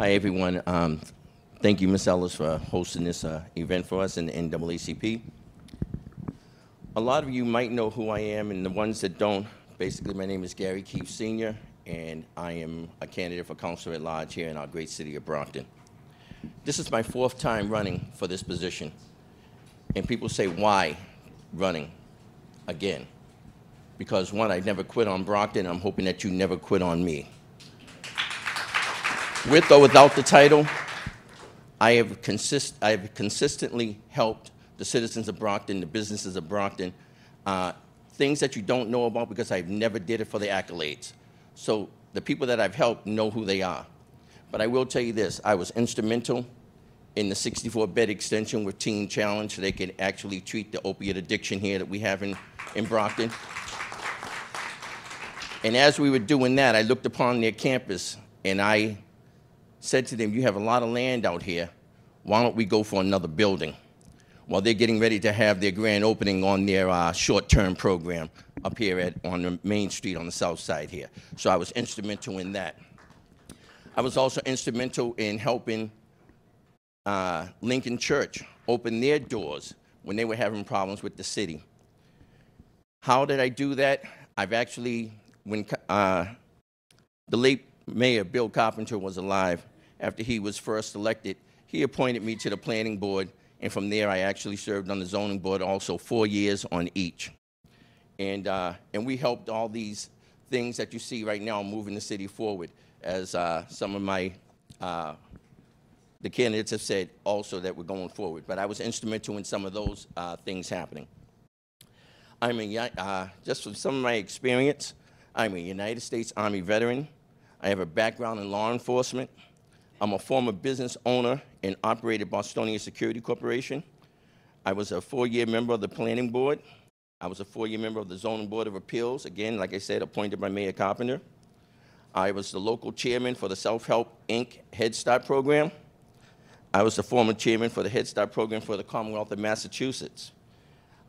Hi, everyone. Um, thank you, Ms. Ellis, for hosting this uh, event for us in the NAACP. A lot of you might know who I am, and the ones that don't, basically, my name is Gary Keith Sr., and I am a candidate for councilor at large here in our great city of Brockton. This is my fourth time running for this position, and people say, why running again? Because one, I never quit on Brockton. I'm hoping that you never quit on me. With or without the title, I have, consist, I have consistently helped the citizens of Brockton, the businesses of Brockton, uh, things that you don't know about because I've never did it for the accolades. So the people that I've helped know who they are. But I will tell you this, I was instrumental in the 64-bed extension with Teen Challenge so they could actually treat the opiate addiction here that we have in, in Brockton. And as we were doing that, I looked upon their campus and I said to them, you have a lot of land out here. Why don't we go for another building? While they're getting ready to have their grand opening on their uh, short-term program up here at, on the main street on the south side here. So I was instrumental in that. I was also instrumental in helping uh, Lincoln Church open their doors when they were having problems with the city. How did I do that? I've actually, when uh, the late Mayor Bill Carpenter was alive, after he was first elected, he appointed me to the planning board, and from there I actually served on the zoning board also four years on each. And, uh, and we helped all these things that you see right now moving the city forward, as uh, some of my, uh, the candidates have said also that we're going forward. But I was instrumental in some of those uh, things happening. I'm a, uh, just from some of my experience, I'm a United States Army veteran. I have a background in law enforcement. I'm a former business owner and operated Bostonia Security Corporation. I was a four-year member of the Planning Board. I was a four-year member of the Zoning Board of Appeals, again, like I said, appointed by Mayor Carpenter. I was the local chairman for the Self-Help Inc. Head Start program. I was the former chairman for the Head Start program for the Commonwealth of Massachusetts.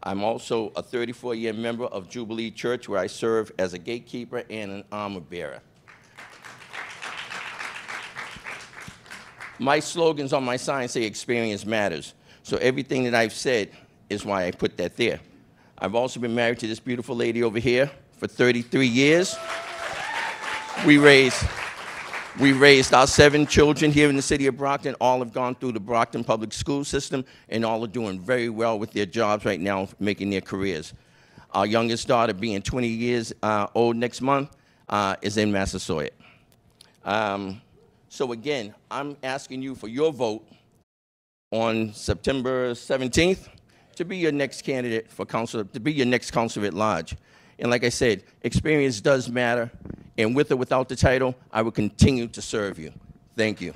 I'm also a 34-year member of Jubilee Church, where I serve as a gatekeeper and an armor bearer. My slogans on my sign say experience matters. So everything that I've said is why I put that there. I've also been married to this beautiful lady over here for 33 years. We raised, we raised our seven children here in the city of Brockton. All have gone through the Brockton Public School System, and all are doing very well with their jobs right now, making their careers. Our youngest daughter, being 20 years uh, old next month, uh, is in Massasoit. Um, so again, I'm asking you for your vote on September 17th to be your next candidate for council, to be your next councilor at large. And like I said, experience does matter, and with or without the title, I will continue to serve you. Thank you.